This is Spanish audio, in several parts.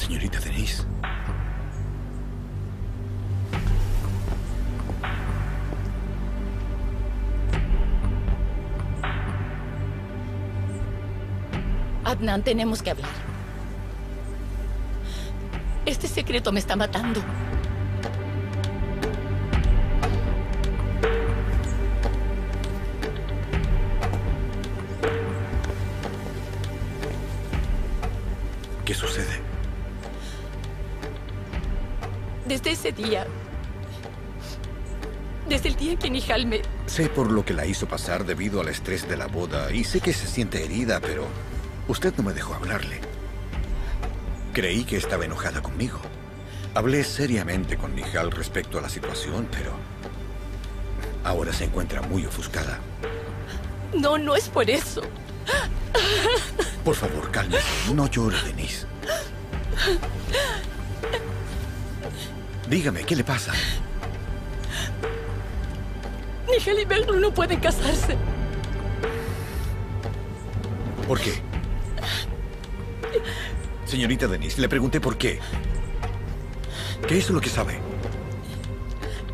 señorita Denise. Adnan, tenemos que hablar. Este secreto me está matando. ¿Qué sucede? Desde ese día... Desde el día en que Nihal me... Sé por lo que la hizo pasar debido al estrés de la boda y sé que se siente herida, pero usted no me dejó hablarle. Creí que estaba enojada conmigo. Hablé seriamente con Nihal respecto a la situación, pero ahora se encuentra muy ofuscada. No, no es por eso. Por favor, cálmese. No llore, Denise. Dígame, ¿qué le pasa? Nihal y Berlu no pueden casarse. ¿Por qué? Señorita Denise, le pregunté por qué. ¿Qué es lo que sabe?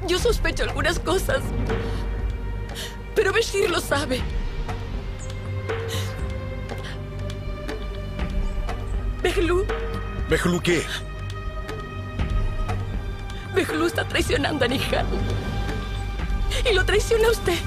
Yo sospecho algunas cosas. Pero Bashir lo sabe. Behlu, ¿Behlu qué? Behlu está traicionando a Nihal. Y lo traiciona usted.